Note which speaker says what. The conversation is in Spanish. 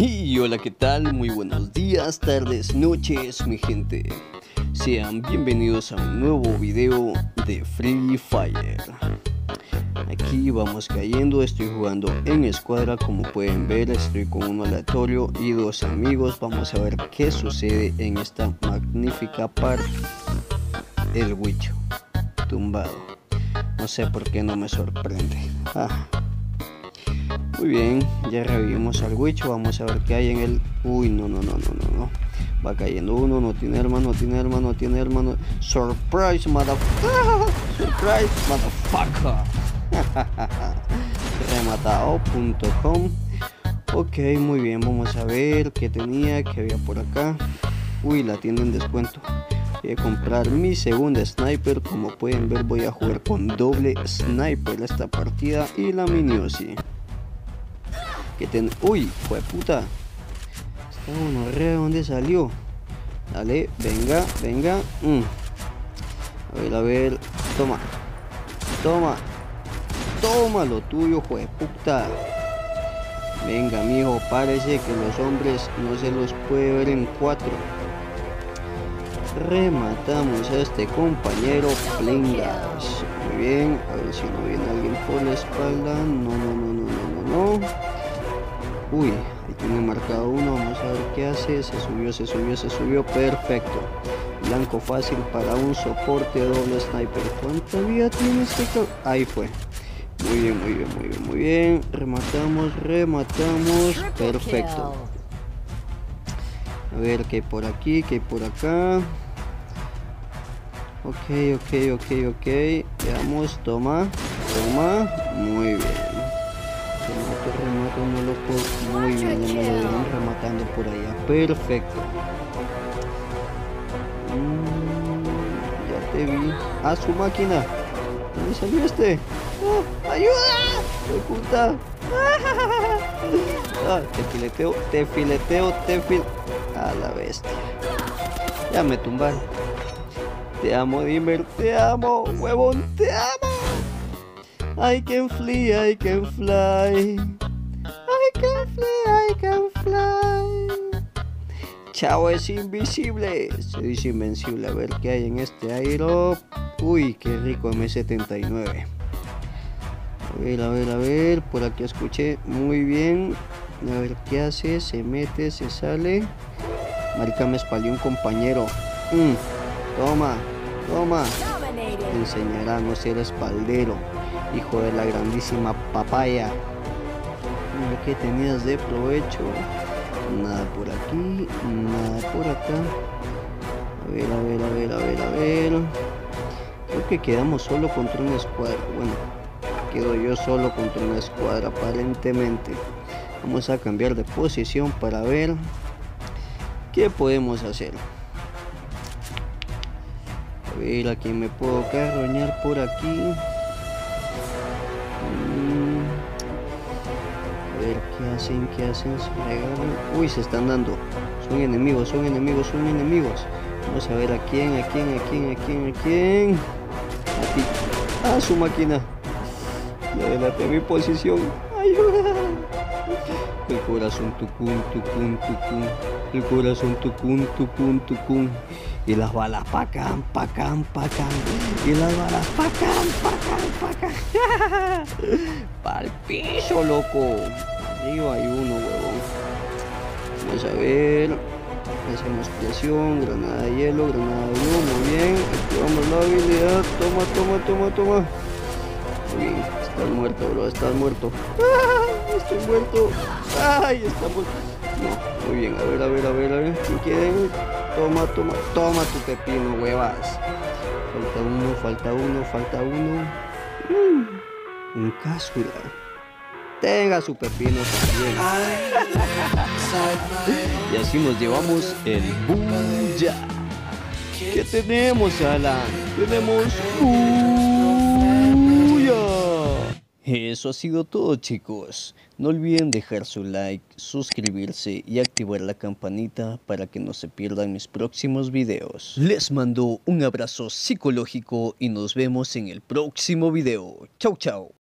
Speaker 1: Y hola, ¿qué tal? Muy buenos días, tardes, noches, mi gente. Sean bienvenidos a un nuevo video de Free Fire. Aquí vamos cayendo, estoy jugando en escuadra, como pueden ver, estoy con un aleatorio y dos amigos. Vamos a ver qué sucede en esta magnífica parte. El Wicho, tumbado. No sé por qué no me sorprende. Ah. Muy bien, ya revivimos al Wicho, vamos a ver qué hay en el... Uy, no, no, no, no, no, no. Va cayendo uno, no tiene hermano, no tiene hermano, no tiene hermano. Surprise, motherfucker. Surprise, motherfucker. Rematado.com. Ok, muy bien, vamos a ver qué tenía, qué había por acá. Uy, la tienda en descuento. Voy a comprar mi segunda sniper. Como pueden ver, voy a jugar con doble sniper esta partida y la mini sí que ten... Uy, fue puta. Está uno re dónde salió. Dale, venga, venga. Mm. A ver, a ver. Toma. Toma. Toma lo tuyo, puta. Venga, mijo, parece que los hombres no se los puede ver en cuatro. Rematamos a este compañero Plingas. Muy bien, a ver si no viene alguien por la espalda. No, no, no, no, no, no, no. Uy, ahí tiene marcado uno, vamos a ver qué hace. Se subió, se subió, se subió. Perfecto. Blanco fácil para un soporte doble sniper. ¿Cuánta vida tiene este Ahí fue. Muy bien, muy bien, muy bien, muy bien. Rematamos, rematamos. Perfecto. A ver qué hay por aquí, qué hay por acá. Ok, ok, ok, ok. Veamos, toma, toma. Muy bien remato, no lo puedo. Muy bien, rematando por allá. Perfecto. Mm, ya te vi. A su máquina. ¿Dónde salió este? ¡Oh, ¡Ayuda! ¡Qué puta! Ah, te fileteo, te fileteo, te fil... A la bestia. Ya me tumbaron. Te amo, Dimmer, te amo, huevón, te amo. I can fly, I can fly. I can fly. Chao es invisible. Dice invencible. A ver qué hay en este aero. Uy, qué rico M79. A ver, a ver, a ver. Por aquí escuché muy bien. A ver qué hace. Se mete, se sale. Marica me espalió un compañero. Mm, toma, toma. Te enseñará a no ser espaldero. Hijo de la grandísima papaya que tenías de provecho. Nada por aquí nada por acá. A ver a ver a ver a ver a ver. Creo que quedamos solo contra una escuadra. Bueno quedo yo solo contra una escuadra aparentemente. Vamos a cambiar de posición para ver qué podemos hacer. A ver a quién me puedo carroñar por aquí ¿Qué hacen? ¿Qué hacen? Se regalan. Uy, se están dando. Son enemigos, son enemigos, son enemigos. Vamos a ver a quién, a quién, a quién, a quién, a quién. A ti. A su máquina. Le delaté mi posición. Ayuda. El corazón tucún, tucún, tucún. El corazón tucún, tucún, tucún. Y las balas pacan, pacan, pacan. Y las balas pacan, pacan, pacan. Pa'l piso, loco hay uno, huevón. Vamos a ver. Hacemos presión, granada de hielo, granada de humo, muy bien. Activamos la habilidad. Toma, toma, toma, toma. Muy bien, estás muerto, bro, estás muerto. Estoy muerto. ¡Ay! Estamos. No, muy bien, a ver, a ver, a ver, a ver. ¿Quién quiere? Toma, toma, toma tu pepino, huevas. Falta uno, falta uno, falta uno. Mm, un casco, tenga su pepino también. y así nos llevamos el Buya. ¿Qué tenemos, Alan? Tenemos Buya. Eso ha sido todo chicos. No olviden dejar su like, suscribirse y activar la campanita para que no se pierdan mis próximos videos. Les mando un abrazo psicológico y nos vemos en el próximo video. Chau chau.